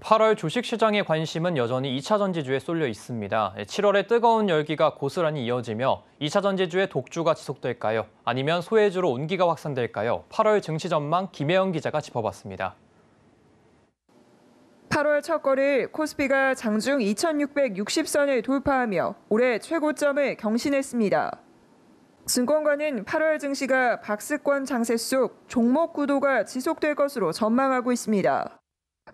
8월 주식시장의 관심은 여전히 2차 전지주에 쏠려 있습니다. 7월의 뜨거운 열기가 고스란히 이어지며 2차 전지주의 독주가 지속될까요? 아니면 소외주로 온기가 확산될까요? 8월 증시 전망 김혜영 기자가 짚어봤습니다. 8월 첫 거래일 코스피가 장중 2660선을 돌파하며 올해 최고점을 경신했습니다. 증권가는 8월 증시가 박스권 장세 속 종목 구도가 지속될 것으로 전망하고 있습니다.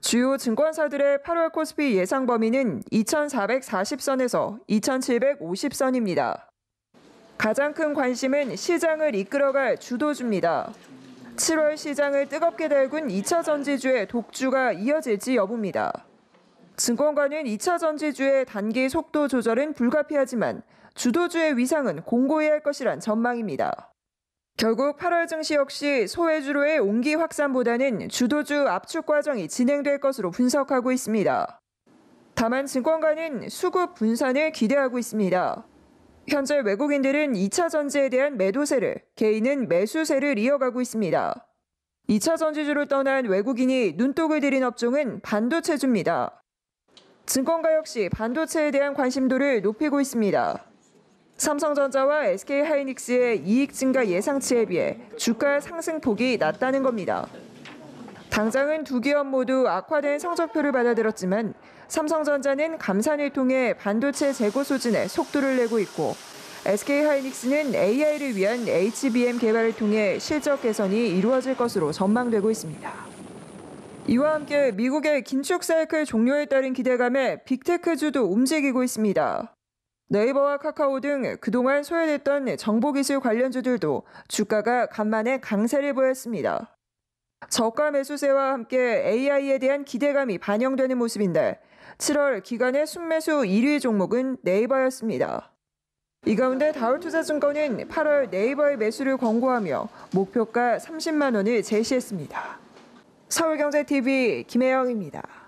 주요 증권사들의 8월 코스피 예상 범위는 2440선에서 2750선입니다. 가장 큰 관심은 시장을 이끌어갈 주도주입니다. 7월 시장을 뜨겁게 달군 2차 전지주의 독주가 이어질지 여부입니다. 증권가는 2차 전지주의 단기 속도 조절은 불가피하지만 주도주의 위상은 공고히 할 것이란 전망입니다. 결국 8월 증시 역시 소외주로의 온기 확산보다는 주도주 압축 과정이 진행될 것으로 분석하고 있습니다. 다만 증권가는 수급 분산을 기대하고 있습니다. 현재 외국인들은 2차 전지에 대한 매도세를, 개인은 매수세를 이어가고 있습니다. 2차 전지주를 떠난 외국인이 눈독을 들인 업종은 반도체주입니다. 증권가 역시 반도체에 대한 관심도를 높이고 있습니다. 삼성전자와 SK하이닉스의 이익 증가 예상치에 비해 주가 상승폭이 낮다는 겁니다. 당장은 두 기업 모두 악화된 성적표를 받아들였지만 삼성전자는 감산을 통해 반도체 재고 소진에 속도를 내고 있고 SK하이닉스는 AI를 위한 HBM 개발을 통해 실적 개선이 이루어질 것으로 전망되고 있습니다. 이와 함께 미국의 긴축 사이클 종료에 따른 기대감에 빅테크주도 움직이고 있습니다. 네이버와 카카오 등 그동안 소외됐던 정보기술 관련주들도 주가가 간만에 강세를 보였습니다. 저가 매수세와 함께 AI에 대한 기대감이 반영되는 모습인데 7월 기간의 순매수 1위 종목은 네이버였습니다. 이 가운데 다울투자증권은 8월 네이버의 매수를 권고하며 목표가 30만 원을 제시했습니다. 서울경제TV 김혜영입니다.